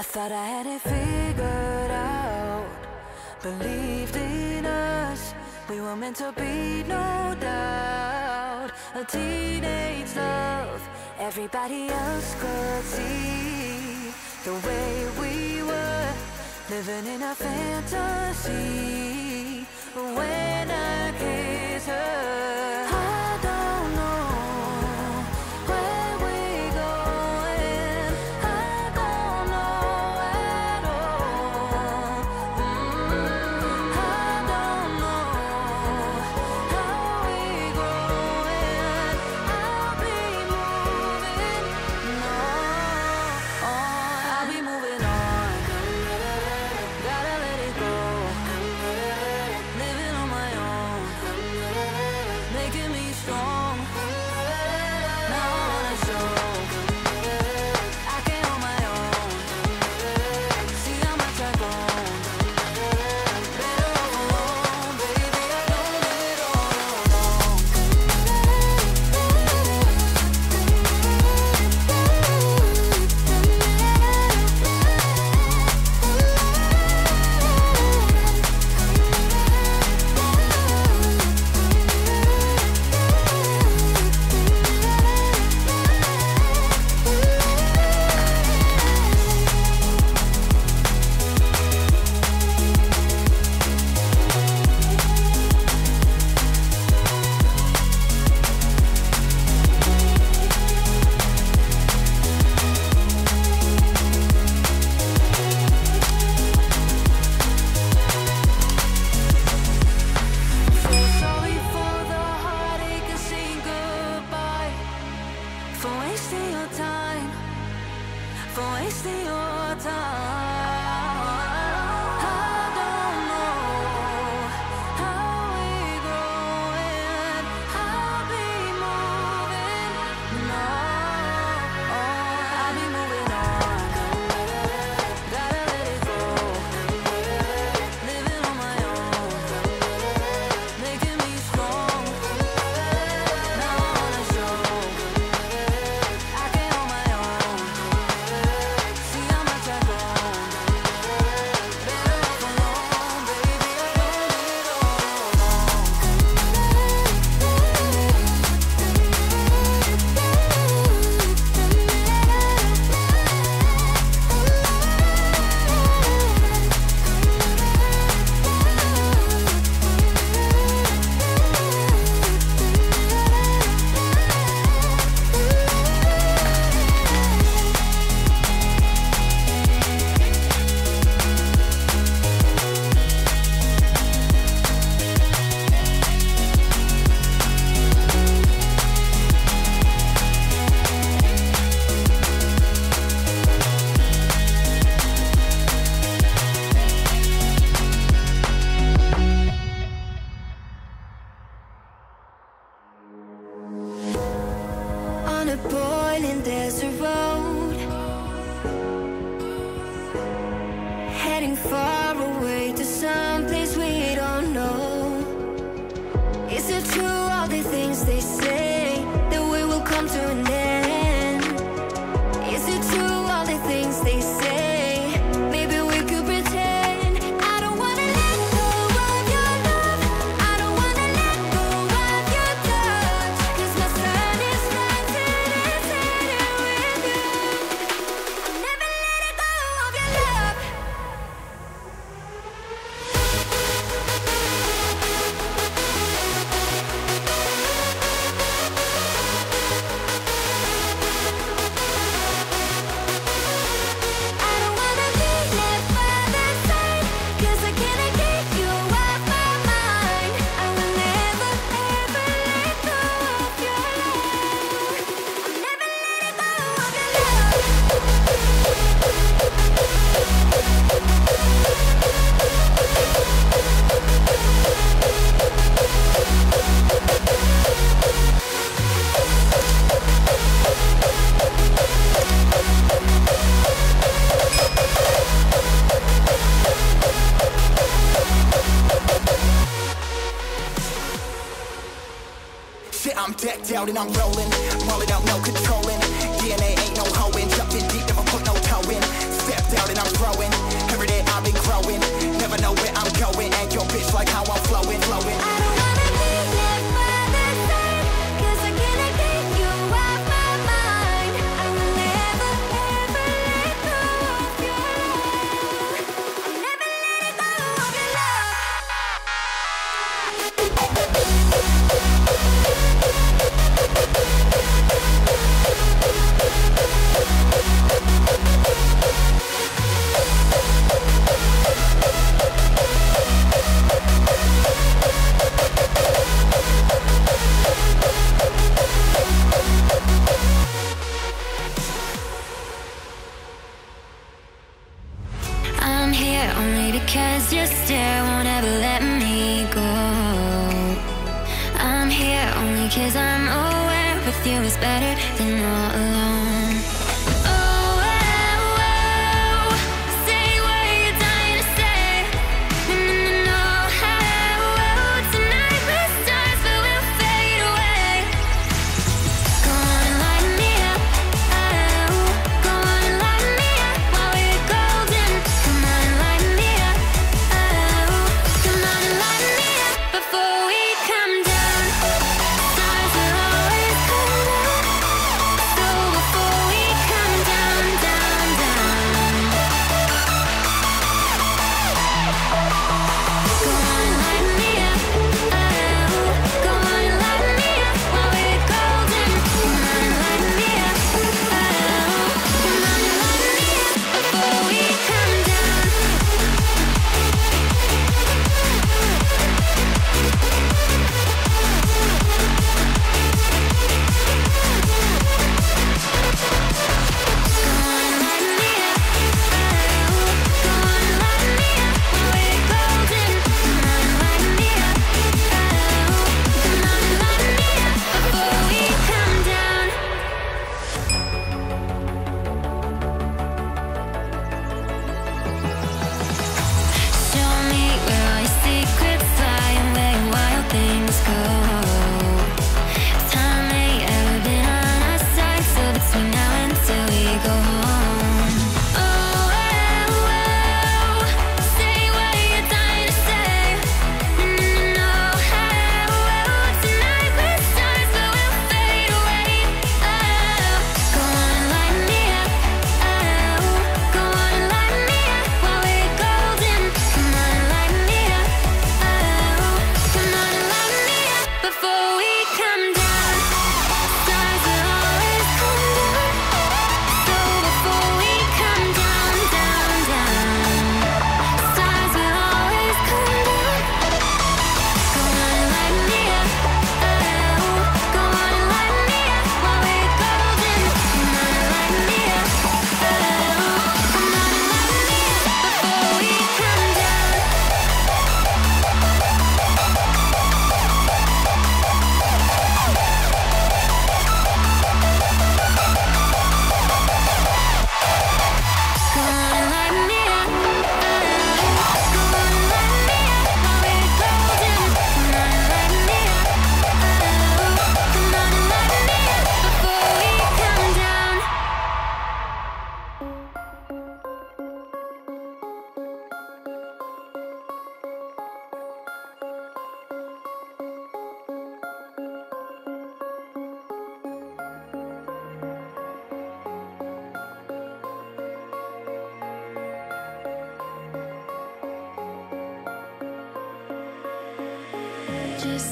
I thought I had it figured out. Believed in us, we were meant to be, no doubt. A teenage love, everybody else could see the way we were living in a fantasy. When I kiss her, I for wasting your time. And I'm rolling. Rolling out, no controlling. DNA ain't no hoeing. Jumping deep, never put no toe in. Stepped out and I'm growing. Every day I've been growing. Never know where I'm going. And your bitch like how I'm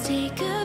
Take a